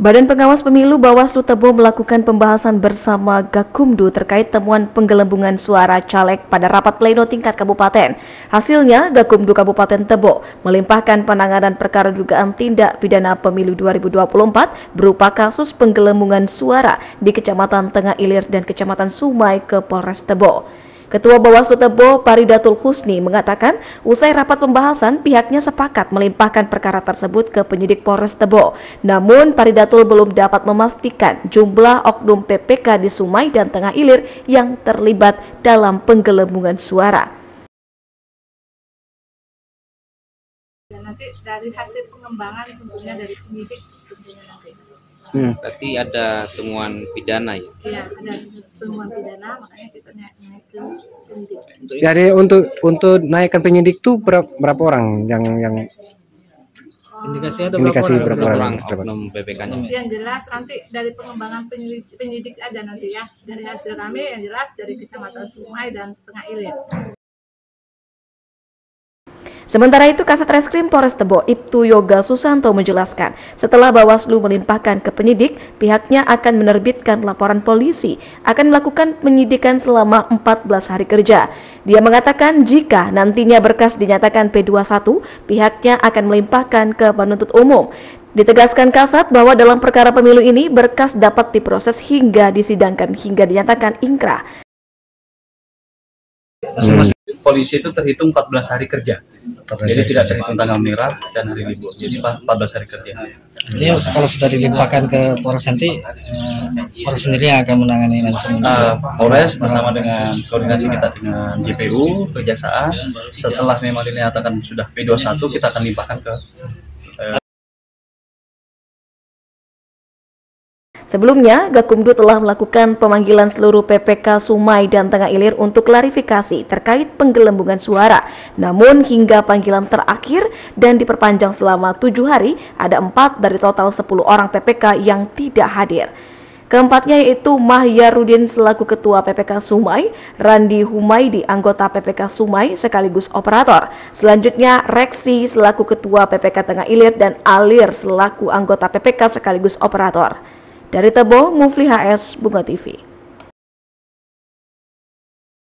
Badan Pengawas Pemilu Bawaslu Tebo melakukan pembahasan bersama Gakumdu terkait temuan penggelembungan suara caleg pada rapat pleno tingkat kabupaten. Hasilnya, Gakumdu Kabupaten Tebo melimpahkan penanganan perkara dugaan tindak pidana pemilu 2024 berupa kasus penggelembungan suara di Kecamatan Tengah Ilir dan Kecamatan Sumai ke Polres Tebo. Ketua Bawaslu Tebo Paridatul Husni mengatakan usai rapat pembahasan pihaknya sepakat melimpahkan perkara tersebut ke penyidik Polres Tebo. Namun Paridatul belum dapat memastikan jumlah oknum PPK di Sumai dan Tengah Ilir yang terlibat dalam penggelembungan suara. nanti dari hasil pengembangan tentunya dari penyidik tentunya nanti. Hmm. Berarti ada temuan pidana ya? Iya, ada temuan pidana, makanya kita naik, naik ke penyidik. Jadi untuk untuk naikkan penyidik tuh berapa, berapa orang yang yang Indikasi ada Indikasi berapa, berapa orang? orang? Orang oknum BPK-nya. Yang jelas nanti dari pengembangan penyidik, penyidik aja nanti ya. Dari hasil kami yang jelas dari Kecamatan Sungai dan Tengah Ilir. Sementara itu, Kasat Reskrim Polres Tebo Ibtu Yoga Susanto menjelaskan, setelah Bawaslu melimpahkan ke penyidik, pihaknya akan menerbitkan laporan polisi, akan melakukan penyidikan selama 14 hari kerja. Dia mengatakan jika nantinya berkas dinyatakan P21, pihaknya akan melimpahkan ke penuntut umum. Ditegaskan Kasat bahwa dalam perkara pemilu ini berkas dapat diproses hingga disidangkan hingga dinyatakan ingkrah. Masing-masing polisi itu terhitung 14 hari kerja. Jadi tidak terhitung tanggal merah dan hari libur. Jadi 14 hari kerja. Artinya kalau sudah dilimpahkan ke Polres nanti, eh, Polres sendiri yang akan menangani langsung. Uh, Polres bersama dengan koordinasi kita dengan JPU, Kejaksaan, setelah memang dinyatakan sudah P21, kita akan limpahkan ke Sebelumnya, Gakumdu telah melakukan pemanggilan seluruh PPK Sumai dan Tengah Ilir untuk klarifikasi terkait penggelembungan suara. Namun hingga panggilan terakhir dan diperpanjang selama tujuh hari, ada empat dari total 10 orang PPK yang tidak hadir. Keempatnya yaitu Mahyarudin selaku Ketua PPK Sumai, Randi Humaidi anggota PPK Sumai sekaligus operator. Selanjutnya Reksi selaku Ketua PPK Tengah Ilir dan Alir selaku anggota PPK sekaligus operator. Dari Tebo, Mufli HS, Bunga TV.